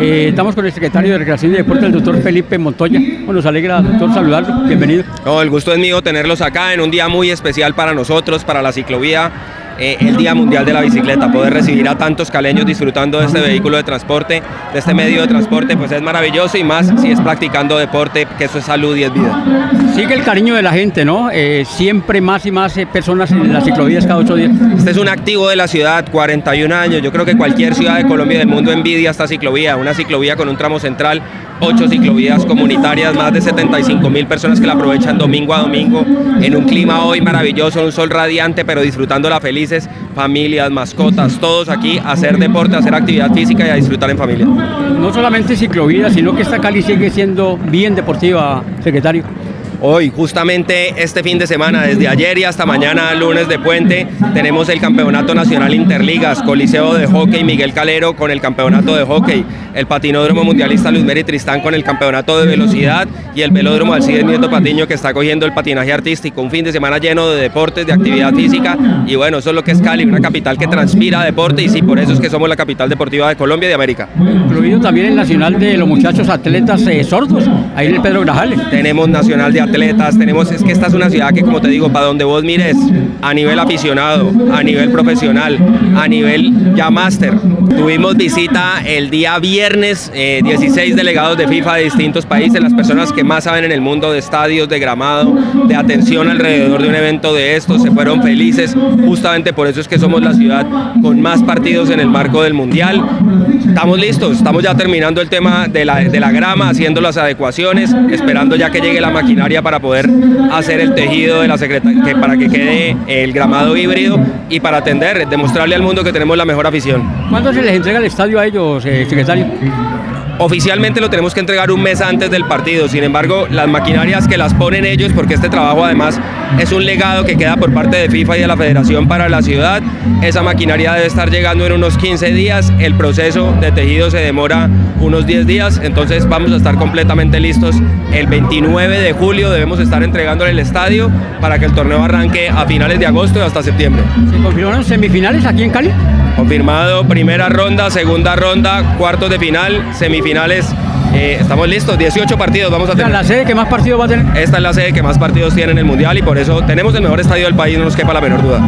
Eh, estamos con el secretario de Recreación y Deporte, el doctor Felipe Montoya. Bueno, nos alegra, doctor, saludarlo. Bienvenido. No, el gusto es mío tenerlos acá en un día muy especial para nosotros, para la ciclovía eh, el Día Mundial de la Bicicleta, poder recibir a tantos caleños disfrutando de este vehículo de transporte, de este medio de transporte, pues es maravilloso y más si es practicando deporte, que eso es salud y es vida. Sigue el cariño de la gente, ¿no? Eh, siempre más y más personas en las ciclovías cada ocho días. Este es un activo de la ciudad, 41 años, yo creo que cualquier ciudad de Colombia y del mundo envidia esta ciclovía, una ciclovía con un tramo central ocho ciclovías comunitarias, más de 75 mil personas que la aprovechan domingo a domingo, en un clima hoy maravilloso, un sol radiante, pero disfrutándola felices, familias, mascotas, todos aquí hacer deporte, hacer actividad física y a disfrutar en familia. No solamente ciclovías, sino que esta Cali sigue siendo bien deportiva, secretario. Hoy, justamente este fin de semana, desde ayer y hasta mañana, lunes de puente, tenemos el Campeonato Nacional Interligas, Coliseo de Hockey Miguel Calero con el Campeonato de Hockey, el Patinódromo Mundialista Luis Meri Tristán con el Campeonato de Velocidad y el Velódromo Alcides Nieto Patiño que está cogiendo el patinaje artístico. Un fin de semana lleno de deportes, de actividad física y bueno, eso es lo que es Cali, una capital que transpira deporte y sí, por eso es que somos la capital deportiva de Colombia y de América. Incluido también el Nacional de los muchachos atletas eh, sordos, ahí en el Pedro Grajales. Tenemos Nacional de atletas, tenemos, es que esta es una ciudad que como te digo, para donde vos mires, a nivel aficionado, a nivel profesional, a nivel ya máster. Tuvimos visita el día viernes, 16 eh, delegados de FIFA de distintos países, las personas que más saben en el mundo de estadios, de gramado, de atención alrededor de un evento de estos, se fueron felices, justamente por eso es que somos la ciudad con más partidos en el marco del Mundial. Estamos listos, estamos ya terminando el tema de la, de la grama, haciendo las adecuaciones, esperando ya que llegue la maquinaria para poder hacer el tejido de la secretaría, para que quede el gramado híbrido y para atender, demostrarle al mundo que tenemos la mejor afición. ¿Cuándo se les entrega el estadio a ellos, eh, secretario? Oficialmente lo tenemos que entregar un mes antes del partido, sin embargo, las maquinarias que las ponen ellos, porque este trabajo además es un legado que queda por parte de FIFA y de la Federación para la ciudad, esa maquinaria debe estar llegando en unos 15 días, el proceso de tejido se demora unos 10 días, entonces vamos a estar completamente listos el 29 de julio, debemos estar entregándole el estadio para que el torneo arranque a finales de agosto y hasta septiembre. ¿Se confirmaron semifinales aquí en Cali? Confirmado primera ronda, segunda ronda, cuartos de final, semifinales. Eh, estamos listos, 18 partidos vamos a tener. ¿Esta es la sede que más partidos va a tener? Esta es la sede que más partidos tiene en el Mundial y por eso tenemos el mejor estadio del país, no nos quepa la menor duda.